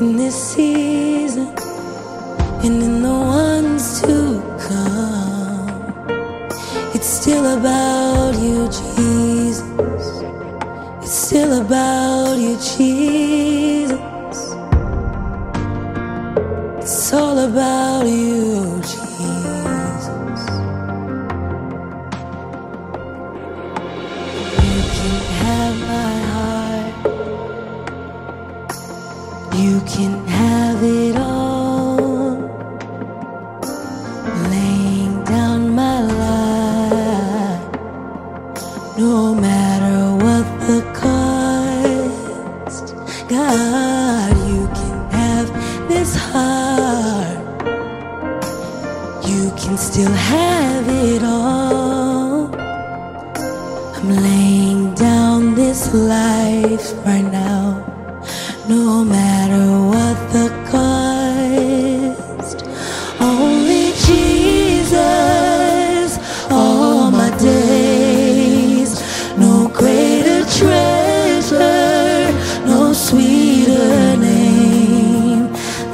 in this season no matter what the cost. God, you can have this heart. You can still have it all. I'm laying down this life right now no matter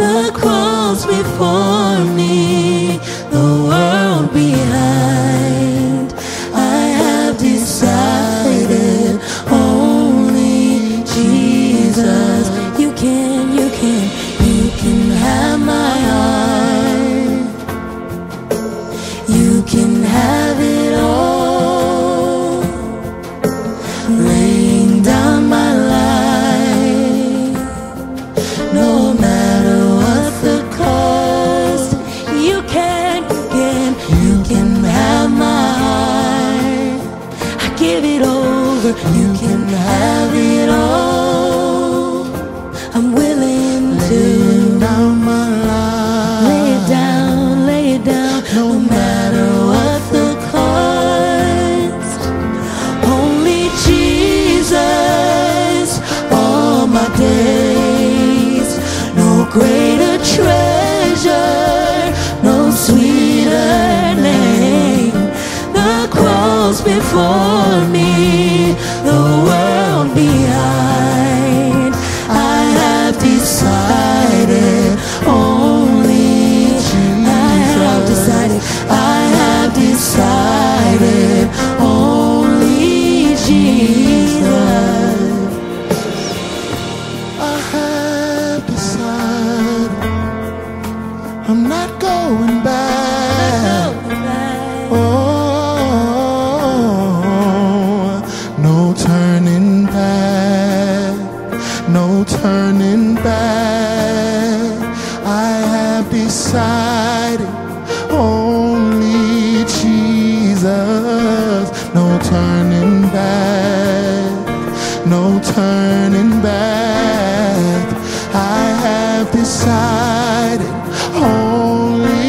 The cross before me, the world behind. I have decided only Jesus. You can, you can, you can have my heart. You can have give it over. You can have it all. I'm willing to down my life. lay it down, lay it down, no matter what the cost. Only Jesus, all my days, no greater before me, no turning back, no turning back. I have decided only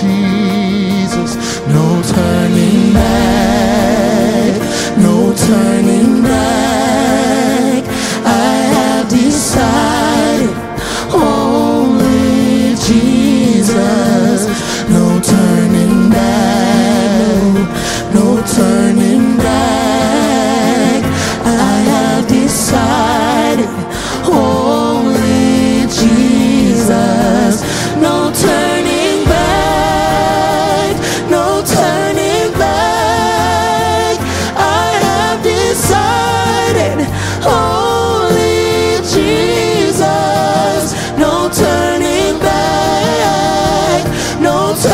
Jesus, no turning back, no turning no time.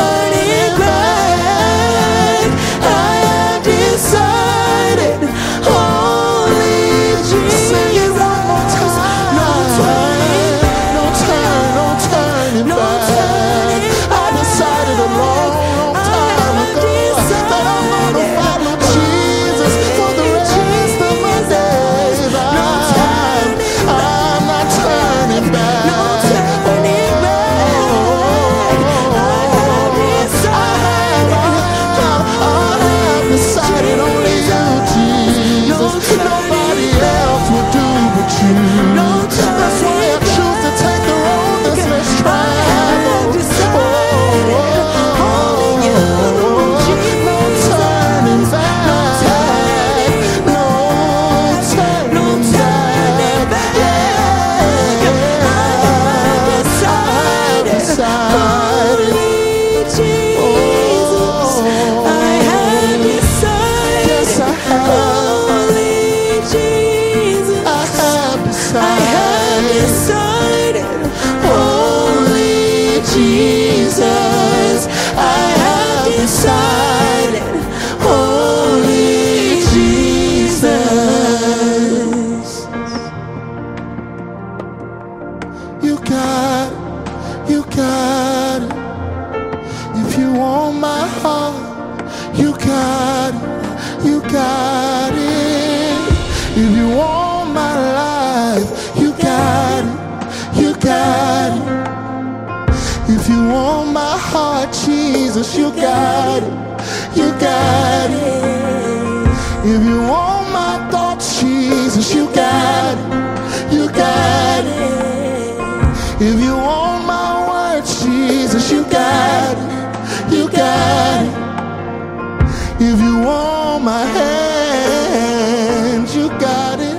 You got it, you got it. If you want my life, you got it, you got it. If you want my heart, Jesus, you got it, you got it. If you want If you want my hands, you got it,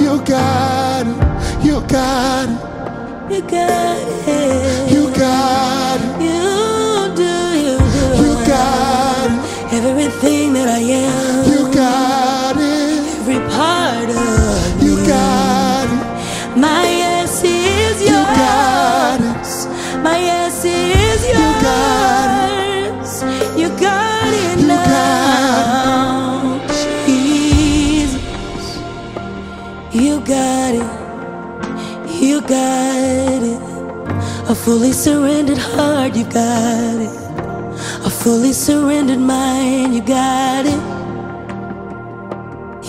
you got it, you got it, You got it. Fully surrendered heart, you got it. A fully surrendered mind, you got it.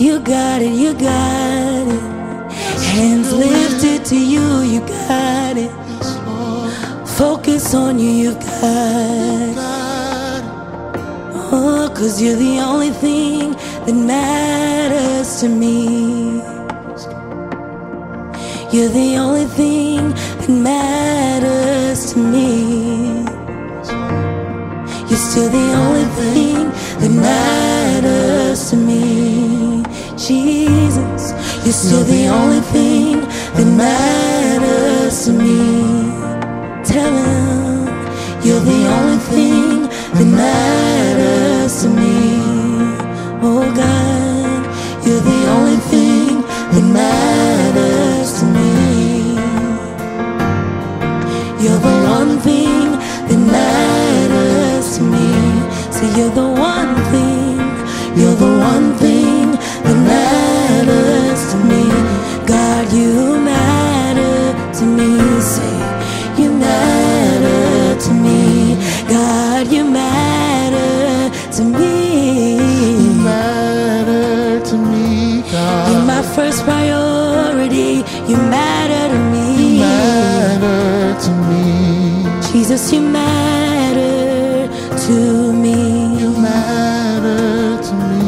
You got it, you got it. Hands lifted to you, you got it. Focus on you, you got it. Oh, cause you're the only thing that matters to me. You're the only thing that matters to me. You're still the only thing that matters to me. Jesus, you're still the only thing You're the one thing that matters to me. So you're the one thing, you're the one thing that matters to me. God, you matter to me. Say, you matter to me. God, you matter to me. Jesus, you matter to me. You matter to me.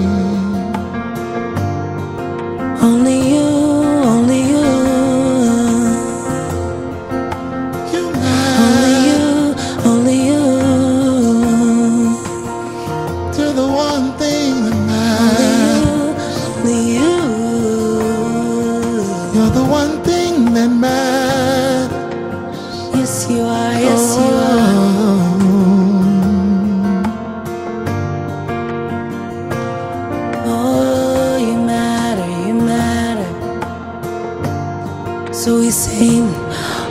Only you, only you. You Only you, only you. to the one thing that matters. Only you, Only you. You're the one thing that matters. Sing,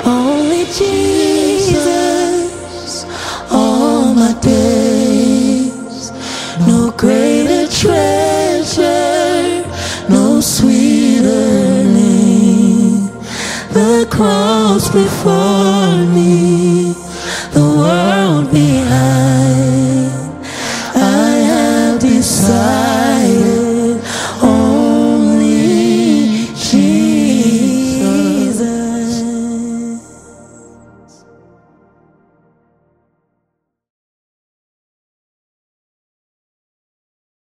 only Jesus, all my days. No greater treasure, no sweeter name. The cross before me.